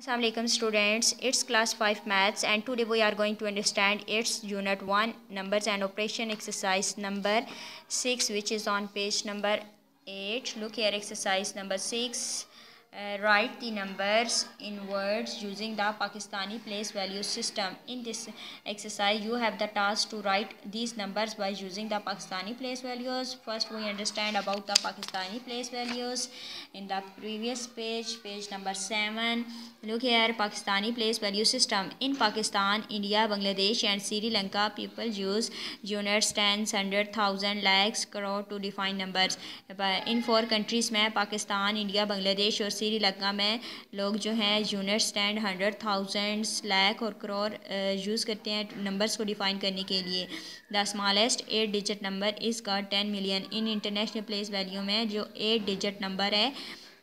Assalamualaikum students. It's class 5 maths and today we are going to understand its unit 1 numbers and operation exercise number 6 which is on page number 8 look here exercise number 6 uh, write the numbers in words using the Pakistani place value system. In this exercise, you have the task to write these numbers by using the Pakistani place values. First, we understand about the Pakistani place values. In the previous page, page number 7, look here, Pakistani place value system. In Pakistan, India, Bangladesh and Sri Lanka, people use units, tens, hundred, thousand, lakhs, crore to define numbers. In four countries में Pakistan India Bangladesh और श्रीलंका में। लोग जो हैं unit stand hundred thousand lakh और crore use करते हैं numbers को डिफ़ाइन करने के लिए। The smallest eight digit number इसका ten million in international place value में, जो एट डिजिट नंबर है।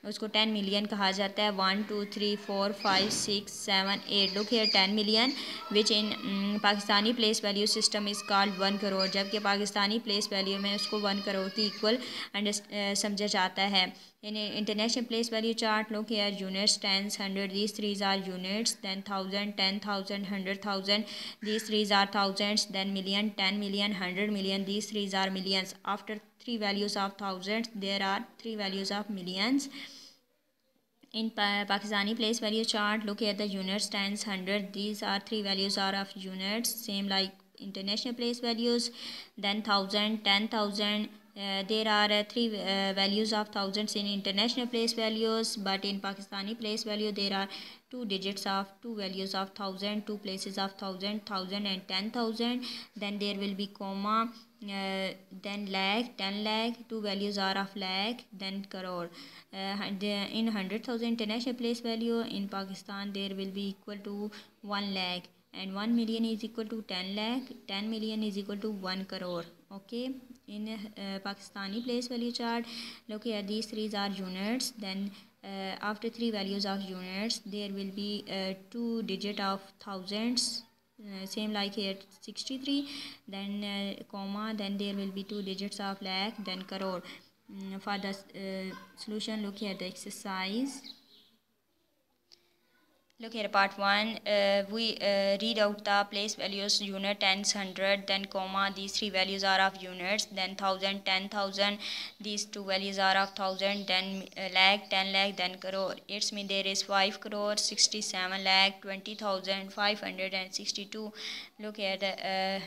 उसको टेन मिलियन कहा जाता है। One, two, three, four, five, six, seven, eight. Look here, ten million which in Pakistani place value system is called one crore जबकि Pakistani place value में उसको वन करोड़ की इक्वल समझा जाता है। In international place value chart look here units tens hundred these threes are units then thousand ten thousand hundred thousand these threes are thousands then million ten million hundred million these threes are millions after three values of thousands, there are three values of millions. In Pakistani place value chart look at the units tens hundred. These are three values are of units same like international place values. Then thousand ten thousand. Uh, there are uh, three uh, values of thousands in international place values but in Pakistani place value there are two digits of two values of thousand two places of thousand thousand and ten thousand. Then there will be comma uh, then lakh 10 lakh two values are of lakh then crore. Uh, in 100000 international place value in pakistan there will be equal to 1 lakh and 1 million is equal to 10 lakh 10 million is equal to 1 crore. Okay? In uh, pakistani place value chart look here these three are units. Then uh, after three values of units there will be uh, two digit of thousands same like here 63 then uh, comma then there will be two digits of lakh then crore. Mm, for the uh, solution look here the exercise look here part 1 uh, we uh, read out the place values unit tens hundred then comma these three values are of units then thousand ten thousand these two values are of thousand then uh, lakh ten lakh then crore. It's mean there is 5 crore 67 lakh 20,562 look here the uh,